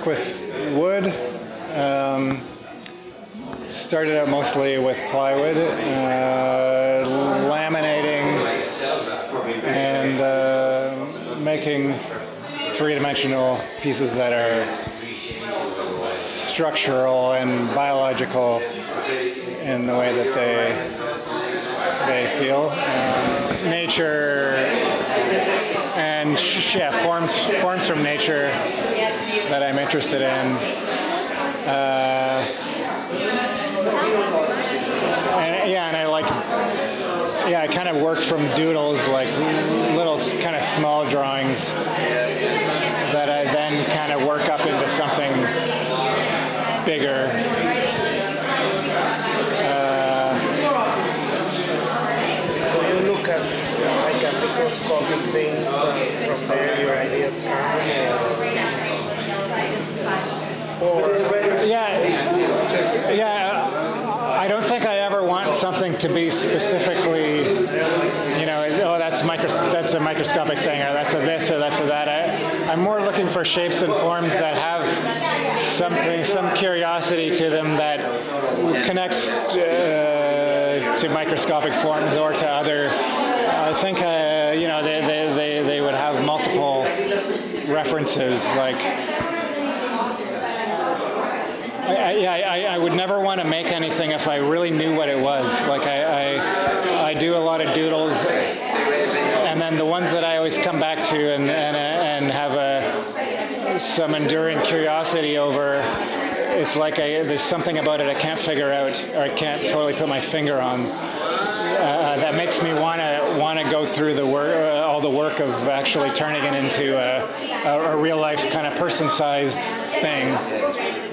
work with wood. Um, started out mostly with plywood, uh, laminating, and uh, making three-dimensional pieces that are structural and biological in the way that they they feel. Um, nature and yeah, forms forms from nature that I'm interested in. Uh, and, yeah, and I like yeah, I kind of work from doodles, like little s- kind of small drawings that I then kind of work up into something bigger. Uh, So you look at like at microscopic things uh, from there your ideas come or yeah, yeah. I don't think I ever want something to be specifically, you know, oh, that's micros- that's a microscopic thing, or that's a this, or that's a that. I, I'm more looking for shapes and forms that have something, some curiosity to them that connects uh, to microscopic forms or to other. I think, uh, you know, they, they, they, they would have multiple references, like. I, I, I, would never want to make anything if I really knew what it was. Like I, I, I do a lot of doodles, and then the ones that I always come back to and and, some enduring curiosity over. It's like I, there's something about it I can't figure out, or I can't totally put my finger on. Uh, that makes me want to want to go through the work, uh, all the work of actually turning it into a, a, a real life kind of person-sized thing.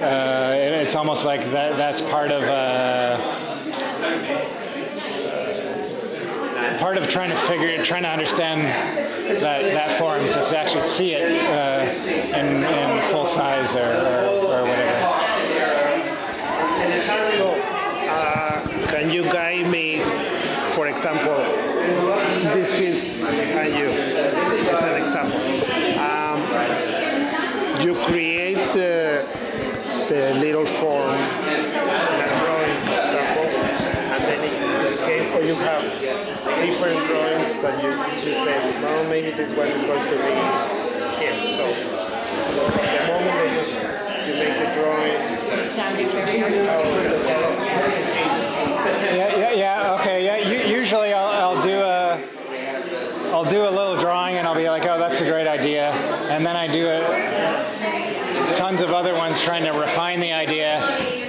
Uh, it, it's almost like that. That's part of uh, part of trying to figure, trying to understand that that form to actually see it uh, in, in full size or, or, or whatever. So, uh, can you guide me, for example, this piece behind you is an example. Um, you create the, the little form in a drawing, for example, and then it came, or you have different drawings you say, well, maybe this one is going to be here. So, from the moment that you, you make the drawing, Yeah, yeah, yeah. Okay, yeah. Usually, I'll, I'll do a, I'll do a little drawing, and I'll be like, oh, that's a great idea, and then I do a, tons of other ones trying to refine the idea,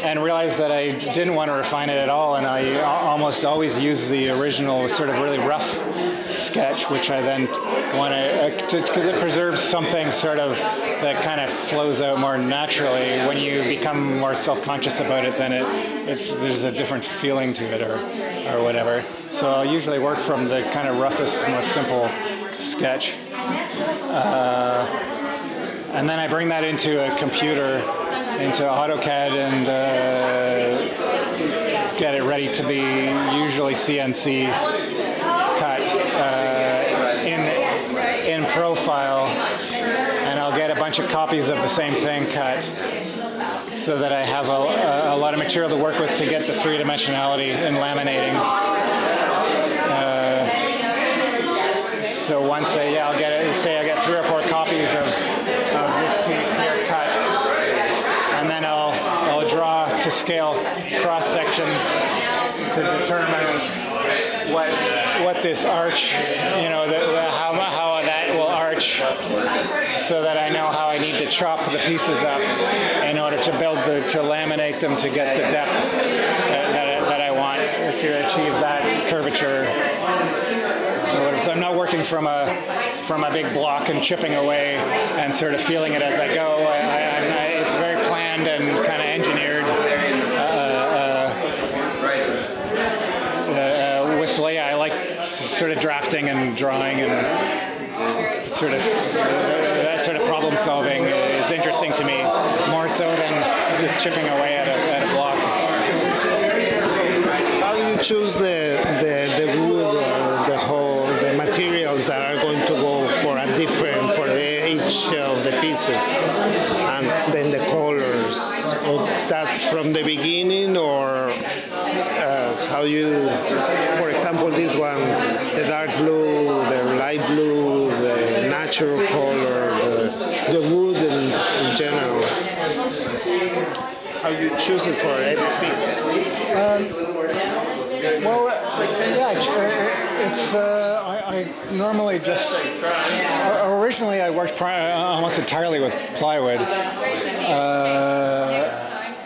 and realize that I didn't want to refine it at all, and I almost always use the original sort of really rough sketch, which I then want to, because it preserves something sort of that kind of flows out more naturally. When you become more self-conscious about it, then it, it there's a different feeling to it, or or whatever. So I'll usually work from the kind of roughest, most simple sketch. Uh, and then I bring that into a computer, into AutoCAD, and uh, get it ready to be usually CNC cut uh, in in profile, and I'll get a bunch of copies of the same thing cut, so that I have a, a, a lot of material to work with to get the three dimensionality in laminating. Uh, so once I yeah I'll get it say I get three or four copies of, of this piece here cut, and then I'll I'll draw to scale cross sections to determine what what this arch, you know, the, the, how so that I know how I need to chop the pieces up in order to build the to laminate them to get the depth that, that, I- that I want to achieve that curvature. So I'm not working from a from a big block and chipping away and sort of feeling it as I go. I, I, I'm- it's very planned and kind of engineered. Uh, uh, uh, with Leia, I like sort of drafting and drawing and sort of that sort of problem solving is interesting to me more so than just chipping away at a, at a block. How do you choose the wood, uh, the whole the materials that are going to go for a different for the each each of the pieces, and then the colors. Or that's from the beginning, or uh, how you, for example, this one, the dark blue, the light blue, the natural color, the, the wood in, in general. How you choose it for every piece? Well, yeah, it's, uh, uh, I, I normally just originally I worked pri- uh, almost entirely with plywood, uh,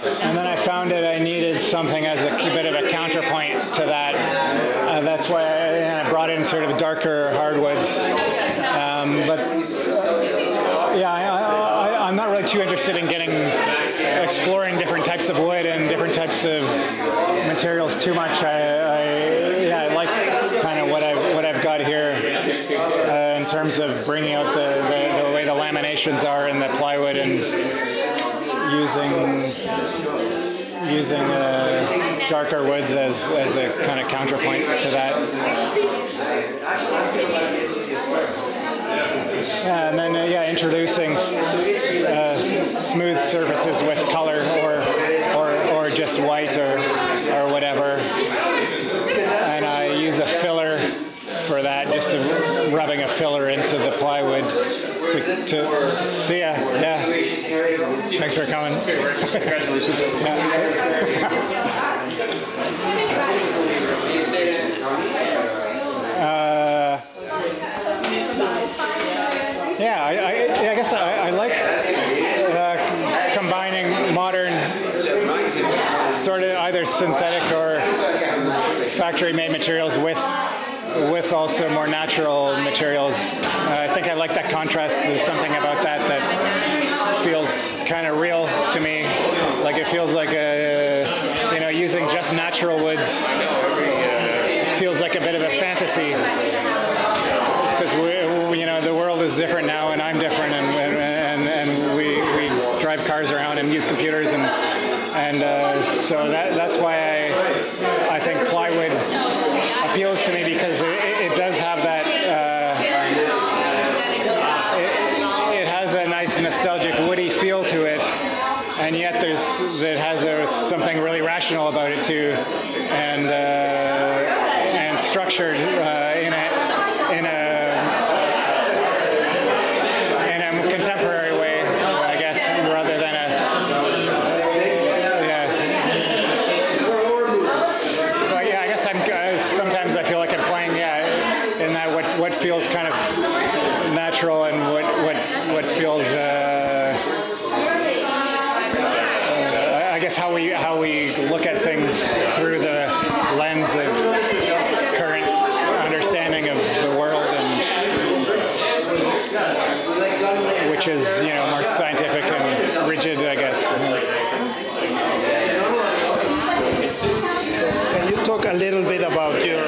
and then I found that I needed something as a bit of a counterpoint to that. Uh, that's why I, I brought in sort of darker hardwoods, um, but yeah, I, I'm not really too interested in getting exploring different types of wood and different types of materials too much. I, I yeah, I like kind of what I've what I've got here uh, in terms of bringing out the, the, the way the laminations are in the plywood and using using uh, darker woods as, as a kind of counterpoint to that. And then uh, yeah, introducing uh, smooth surfaces with color or or, or just white or or whatever. And I use a filler for that, just to rubbing a filler into the plywood to, to see ya. Yeah. Thanks for coming. Congratulations. Yeah, I, I, guess I, I like uh, combining modern, sort of either synthetic or factory-made materials with with also more natural materials. Uh, I think I like that contrast. There's something about that that feels kind of real to me. Like it feels like a, you know, using just natural woods feels like a bit of a fantasy because we, you know, the world is different now, and I'm different, and and, and we, we drive cars around and use computers, and and uh, so that that's why I I think plywood appeals to me because it, it does have that. Uh, it, it has a nice nostalgic woody feel to it, and yet there's it has a, something really rational about it too, and uh, and structured uh, in a in a in a contemporary way, I guess, rather than a yeah. So yeah, I guess I'm uh, sometimes I feel like I'm playing yeah in that what what feels kind of natural and what what what feels. Uh, uh, I guess how we how we look at things through the lens of current understanding of the world and which is you know more scientific and rigid, I guess. Talk a little bit about your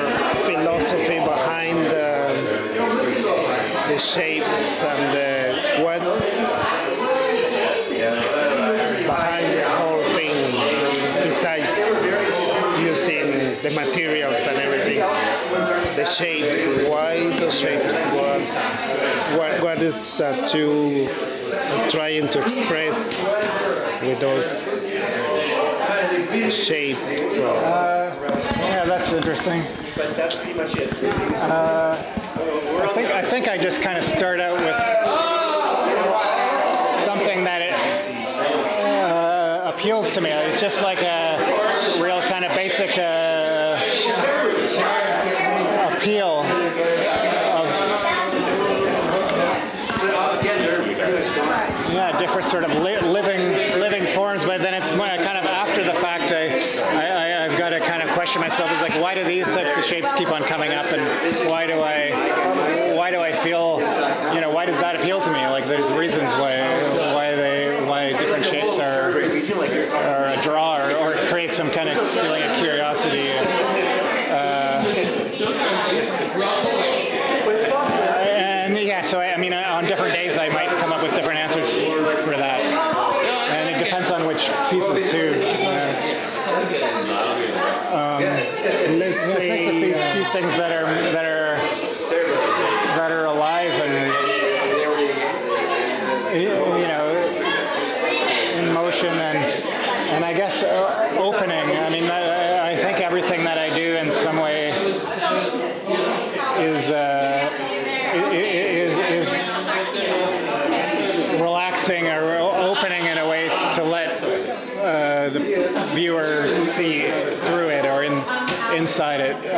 philosophy behind the, the shapes and the what's behind the whole thing besides using the materials and everything? The shapes, why the shapes? What, what, what is that you are trying to express with those shapes? Or, Yeah, that's interesting. but that's pretty much it. I think I think I just kind of start out with something that it uh, appeals to me. It's just like a keep on coming up, and why do I why do I feel you know why does that appeal to me? Like there's reasons why why they why different shapes are are a draw or, or create some kind of curiosity. And yeah, so I, I mean, uh, on different days I might come up with different answers for that, and it depends on which pieces too. you know. Let's Yeah, it's nice to say, see, uh, see things that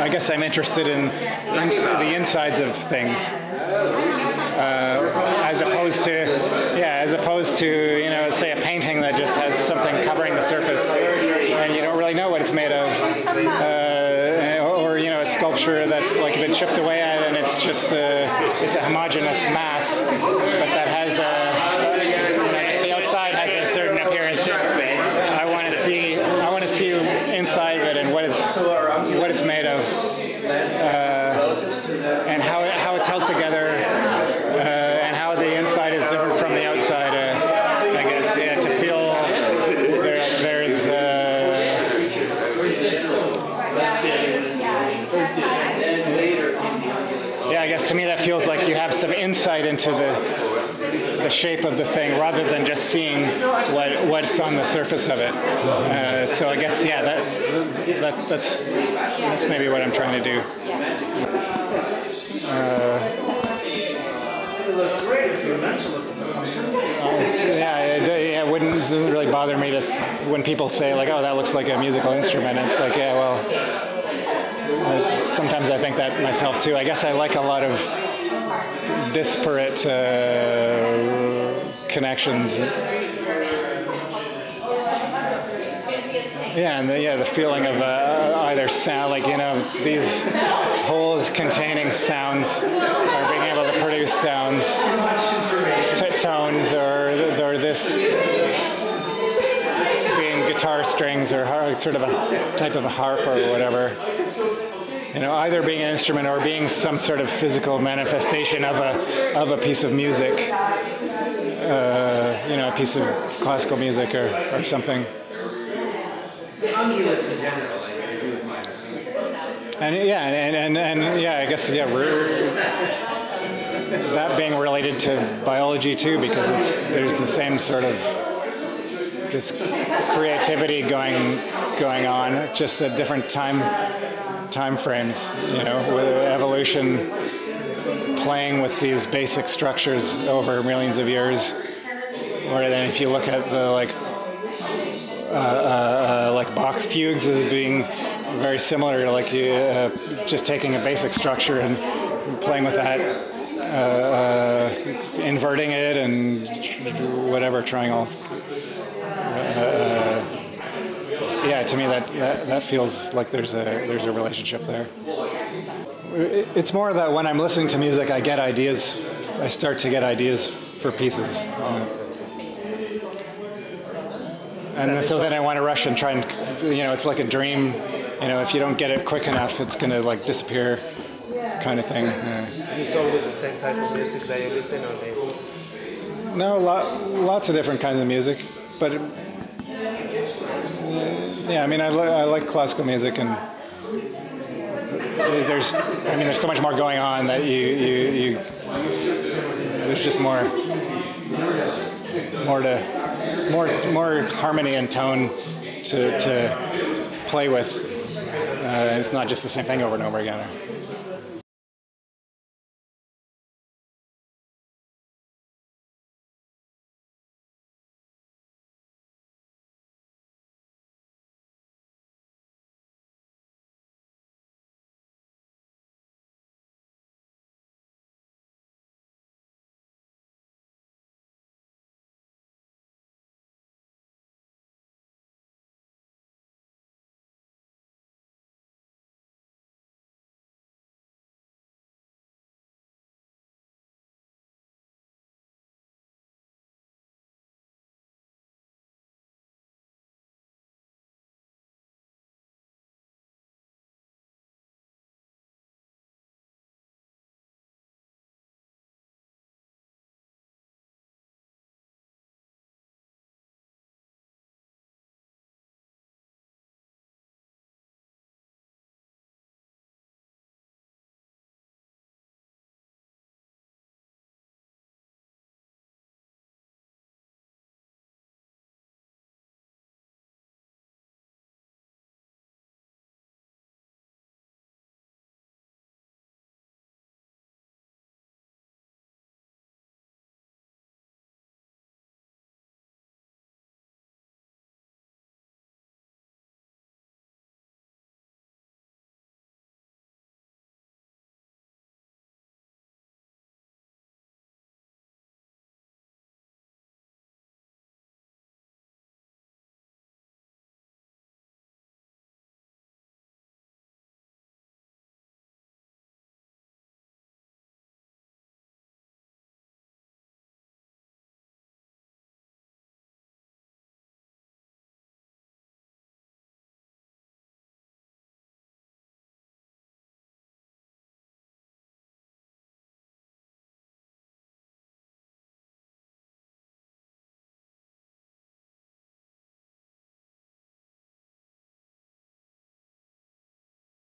I guess I'm interested in, in the insides of things. Uh, as opposed to, yeah, as opposed to, you know, say a painting that just has something covering the surface and you don't really know what it's made of. Uh, or, you know, a sculpture that's like been chipped away at and it's just a, it's a homogeneous mass, but that has a, you know, just the outside has a certain appearance. I want to see, I want to see inside of it and what it's, what it's made of. Uh, and how, it, how it's held together uh, and how the inside is different from the outside. Uh, I guess yeah, to feel there, there's. Uh, yeah, I guess to me that feels like you have some insight into the the shape of the thing rather than just seeing what what's on the surface of it. Uh, so I guess yeah, that, that that's that's maybe what I'm trying to do. It's, yeah, it, yeah, it wouldn't it doesn't really bother me to when people say like, "Oh, that looks like a musical instrument." It's like, yeah, well, sometimes I think that myself too. I guess I like a lot of disparate uh, connections. Yeah, and the, yeah, the feeling of uh, either sound, like you know, these holes containing sounds, or being able to produce sounds, tones, or or this being guitar strings, or sort of a type of a harp or whatever. You know, either being an instrument or being some sort of physical manifestation of a of a piece of music. Uh, you know, a piece of classical music or, or something. And yeah, and, and, and yeah, I guess yeah, that being related to biology too, because it's there's the same sort of just creativity going going on, just the different time time frames. You know, with evolution playing with these basic structures over millions of years. Or then if you look at the like uh, uh, like Bach fugues as being very similar to like uh, just taking a basic structure and playing with that, uh, inverting it and whatever, trying all. Uh, to me that, that that feels like there's a there's a relationship there. It's more that when I'm listening to music, I get ideas. I start to get ideas for pieces. And so then I want to rush and try and, you know, it's like a dream. You know, if you don't get it quick enough, it's going to like disappear, kind of thing. Yeah. It's always the same type of music that you listen on. No, lot, lots of different kinds of music, but it, yeah, I mean, I, li- I like classical music, and there's, I mean, there's so much more going on that you, you, you there's just more, more to, more, more harmony and tone to, to play with. Uh, it's not just the same thing over and over again.